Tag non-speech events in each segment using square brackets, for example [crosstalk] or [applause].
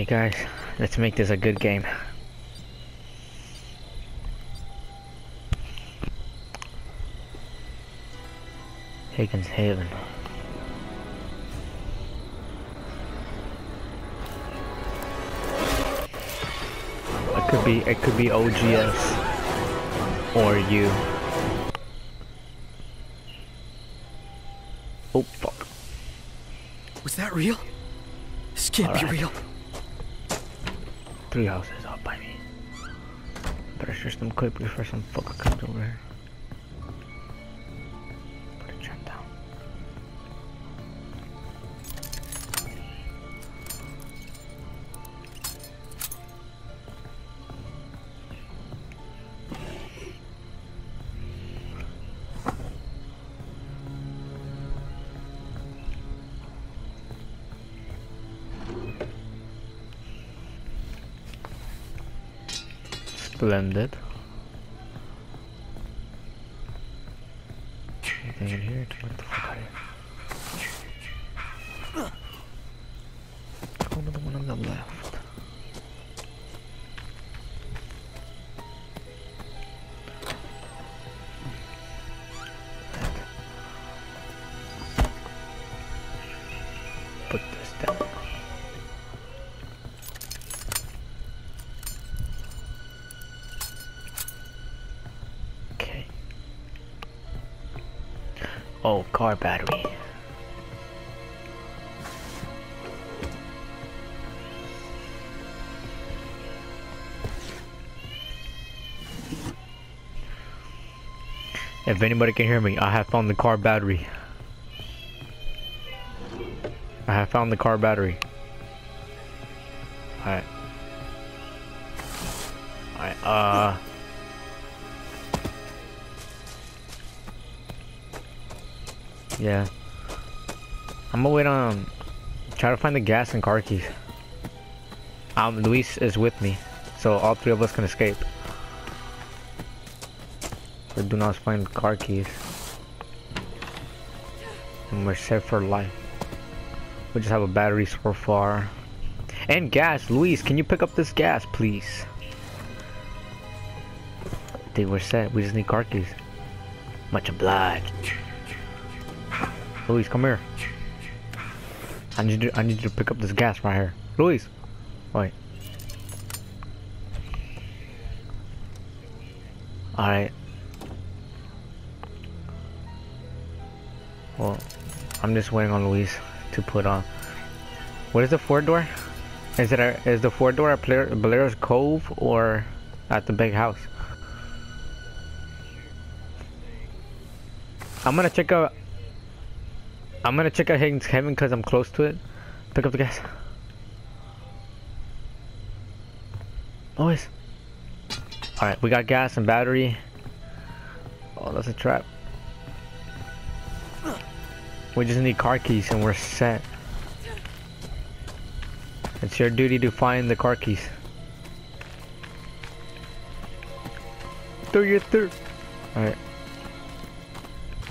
Okay, guys, let's make this a good game. Higgins Haven. It could be it could be OGS or you. Oh fuck. Was that real? This can't be Alright. real. Three houses up by me. Better search them quick before some fucker comes over here. Splendid. Anything in here? Get the fuck of. Go to the one on the left. Put Oh, car battery. If anybody can hear me, I have found the car battery. I have found the car battery. Alright. Alright, uh... Yeah. I'm gonna wait on... Try to find the gas and car keys. Um, Luis is with me. So all three of us can escape. But do not find car keys. And we're set for life. We just have a battery so far. And gas! Luis, can you pick up this gas, please? Think we're set. We just need car keys. Much obliged. Luis, come here. I need you. I need you to pick up this gas right here. Luis, wait. All right. Well, I'm just waiting on Luis to put on. What is the four door? Is it a, is the four door at Blair, Blair's Cove or at the big house? I'm gonna check out. I'm gonna check out Higgins Haven because I'm close to it. Pick up the gas. Always. Alright, we got gas and battery. Oh, that's a trap. We just need car keys and we're set. It's your duty to find the car keys. Do your third. Alright.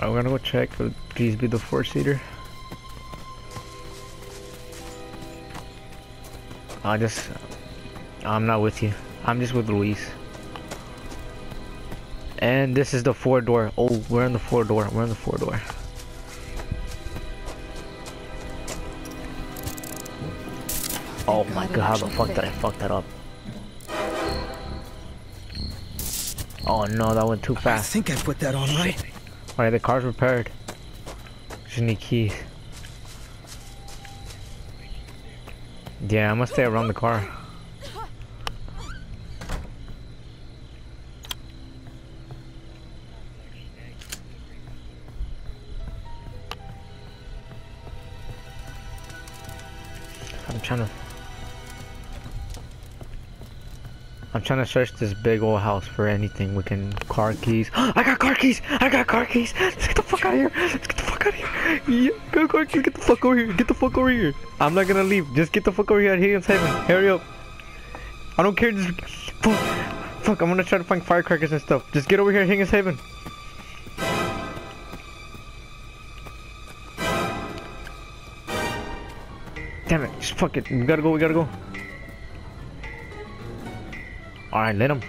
I'm gonna go check. Please be the four seater. I just. I'm not with you. I'm just with Luis. And this is the four door. Oh, we're in the four door. We're in the four door. Oh my god, how the fuck did I fuck that up? Oh no, that went too fast. I think I put that on right. Alright, the car's repaired. Keys. Yeah, I'm gonna stay around the car. I'm trying to... I'm trying to search this big old house for anything we can car keys. [gasps] I got car keys! I got car keys! Let's get the fuck out of here! Let's get the fuck out of here! Yeah, car keys, get the fuck over here! Get the fuck over here! I'm not gonna leave. Just get the fuck over here at Higgins Haven. Hurry up. I don't care. Just fuck. Fuck. I'm gonna try to find firecrackers and stuff. Just get over here Higgins Haven. Damn it. Just fuck it. We gotta go. We gotta go. Alright, let him.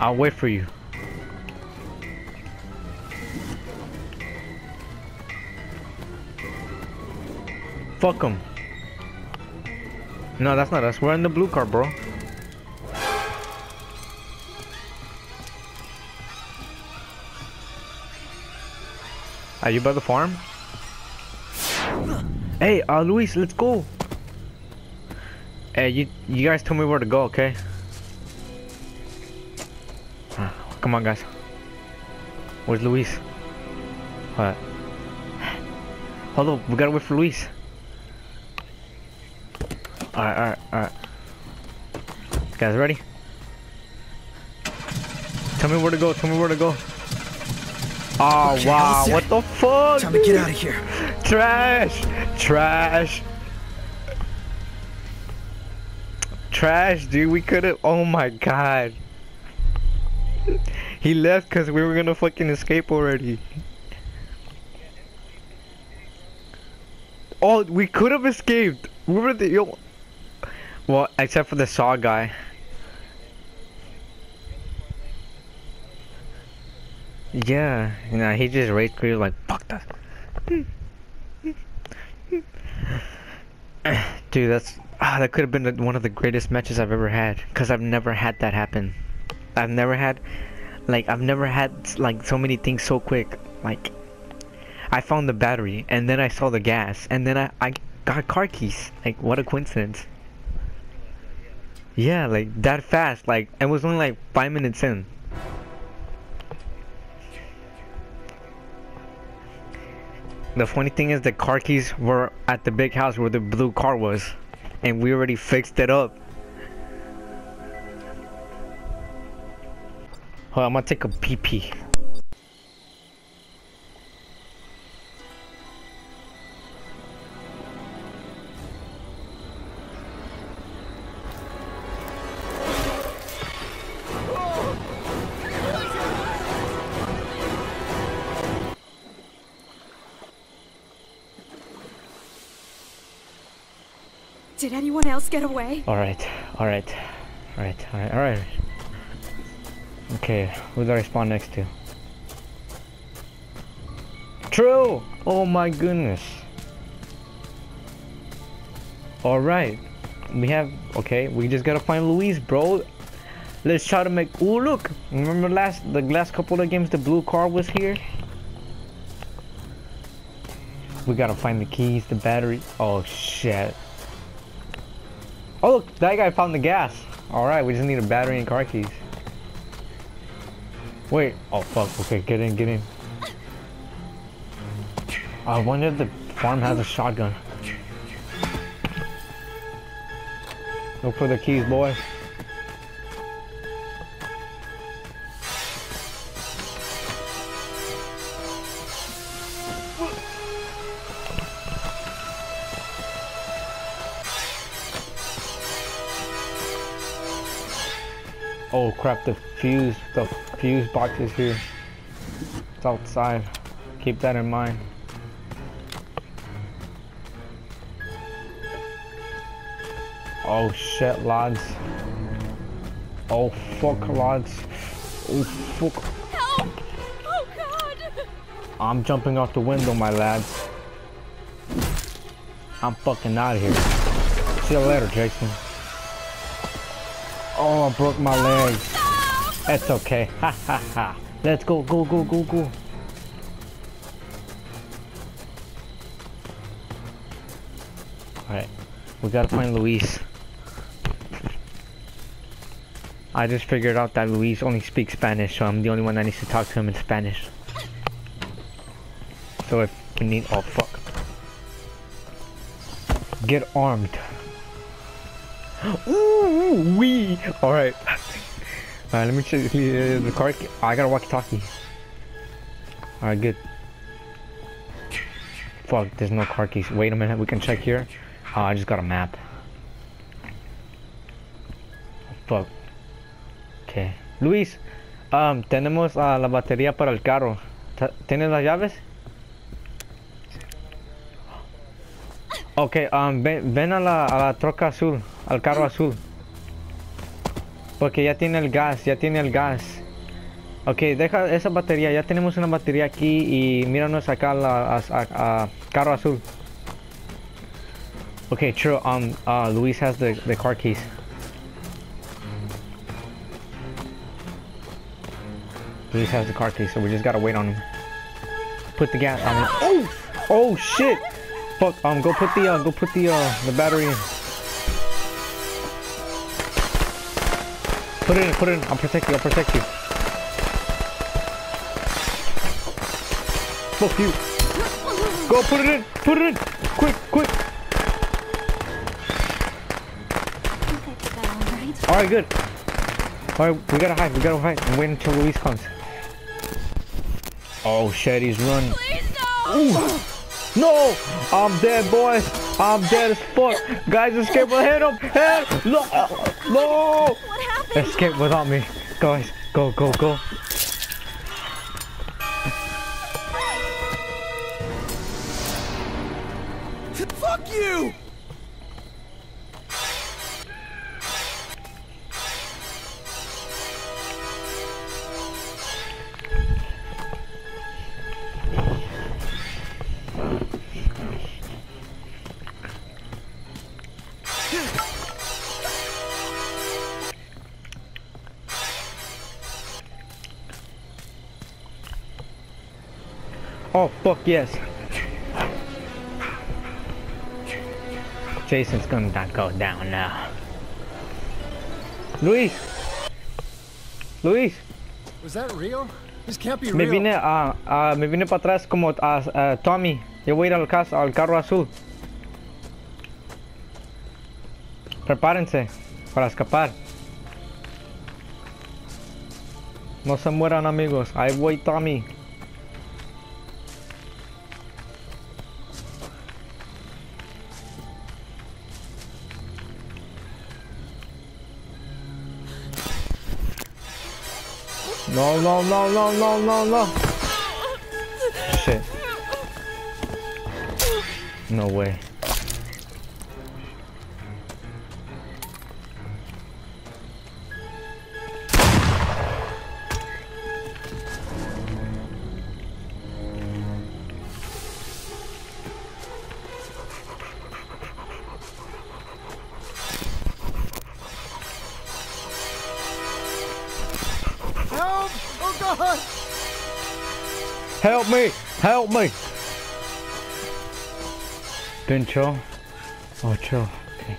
I'll wait for you. Fuck him. No, that's not us. We're in the blue car, bro. Are you by the farm? Hey, uh, Luis, let's go. Hey, you, you guys tell me where to go, okay? Uh, come on, guys. Where's Luis? What? Hold up, we gotta wait for Luis. Alright, alright, alright. Guys, ready? Tell me where to go, tell me where to go. Oh, Okay, wow, what the fuck? Time to get out of here. Trash! Trash! Trash, dude. We could have. Oh my god. He left because we were gonna fucking escape already. Oh, we could have escaped. We were the. Yo. Well, except for the saw guy. Yeah, you know, he just rage quit like, fuck that. [laughs] Dude, that's ah, that could have been one of the greatest matches I've ever had. Cause I've never had that happen. I've never had, like, I've never had like so many things so quick. Like, I found the battery, and then I saw the gas, and then I I got car keys. Like, what a coincidence. Yeah, like that fast. Like, it was only like five minutes in. The funny thing is the car keys were at the big house where the blue car was. And we already fixed it up. I'm gonna take a pee pee. Did anyone else get away? Alright, alright, alright, alright, alright. Okay, who do I spawn next to? True! Oh my goodness. Alright. We have, okay, we just gotta find Luis, bro. Let's try to make, oh look! Remember last, the last couple of games the blue car was here? We gotta find the keys, the battery. Oh shit. Oh look, that guy found the gas. Alright, we just need a battery and car keys. Wait, oh fuck, okay, get in, get in. I wonder if the farm has a shotgun. Look for the keys, boy. Oh crap, the fuse, the fuse box is here. It's outside. Keep that in mind. Oh shit, lads. Oh fuck, lads. Oh fuck. Help! Oh god! I'm jumping off the window, my lads. I'm fucking out of here. See you later, Jason. Oh, I broke my leg. Oh, That's okay. Ha ha ha. Let's go, go, go, go, go. Alright. We gotta find Luis. I just figured out that Luis only speaks Spanish, so I'm the only one that needs to talk to him in Spanish. So if we need, oh fuck. Get armed. Ooh, wee. All right. All right, let me check the, the car. I got a walkie-talkie. All right, good. Fuck, there's no car keys. Wait a minute, we can check here. Oh, I just got a map. Fuck. Okay. Luis, um, tenemos uh, la batería para el carro. ¿Tienes las llaves? Ok, um, ven, ven a, la, a la troca azul, al carro azul. Porque ya tiene el gas, ya tiene el gas. Ok, deja esa batería, ya tenemos una batería aquí y míranos acá la, a, a- a carro azul. Okay, true. Um, uh, Luis has the, the car keys. Luis has the car keys, so we just gotta wait on him. Put the gas on. Oh, oh shit! Fuck. Um, go put the uh, go put the uh, the battery in. Put it in. Put it in. I'll protect you. I'll protect you. Fuck you. Go put it in. Put it in. Quick, quick. I think I did that all right. All right, good. All right, we gotta hide. We gotta hide and wait until Luis comes. Oh shit, he's running. Please no! No, I'm dead, boys. I'm dead as fuck. Guys, escape with hit him. Hit. No, uh, no. What happened? Escape without me, guys. Go, go, go. Oh fuck yes. Jason's gonna not go down now. Luis. Luis. Was that real? This can't be Me real. vine a, a- me vine para atrás como a, a Tommy. Yo voy a ir al, cas- al carro azul. Prepárense para escapar. No se mueran amigos. Ahí voy Tommy. No, no, no, no, no, no, no. Shit. No way. Help me! Help me! Chill? Oh, chill. Okay.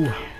Ooh.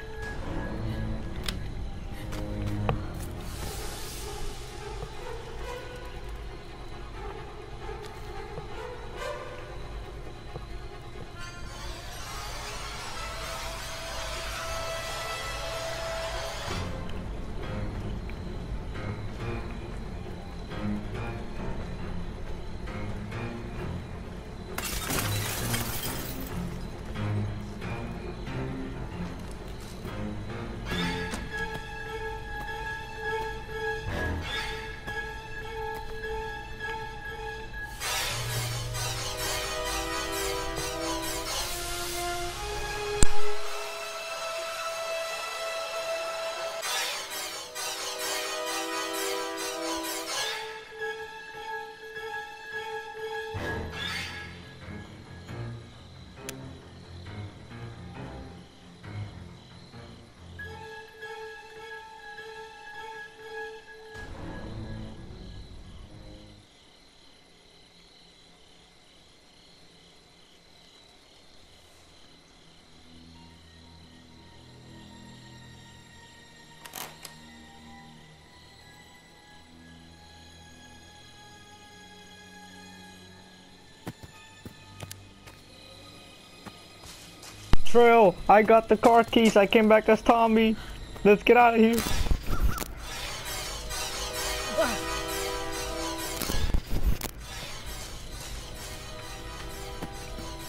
Trail, I got the car keys. I came back as Tommy. Let's get out of here.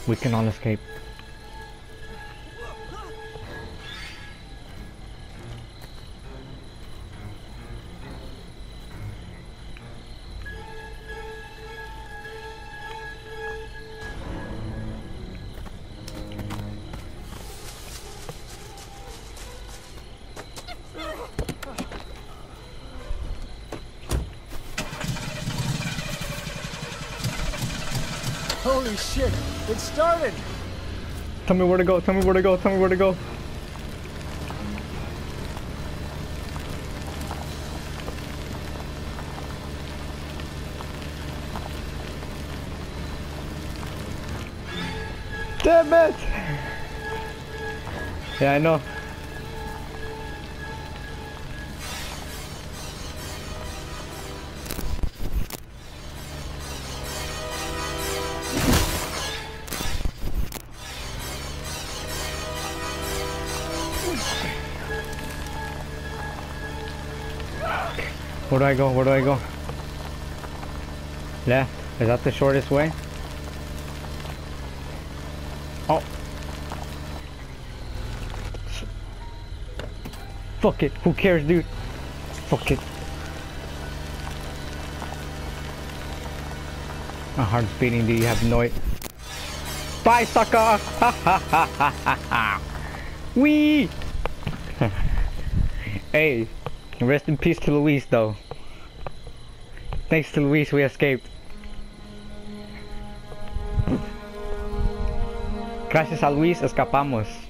We can all escape. Holy shit! It started! Tell me where to go. Tell me where to go. Tell me where to go. Damn it! Yeah, I know. Where do I go? Where do I go? Left. Is that the shortest way? Oh. Fuck it. Who cares, dude? Fuck it. My heart's beating, dude. You have no. Bye, sucker! [laughs] Wee! [laughs] hey, rest in peace to Luis, though. Thanks to Luis, we escaped. Gracias a Luis, escapamos.